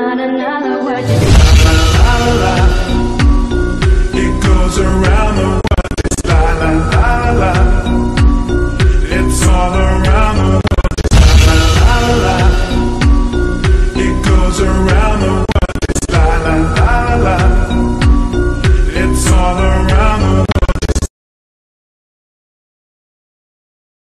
not another word.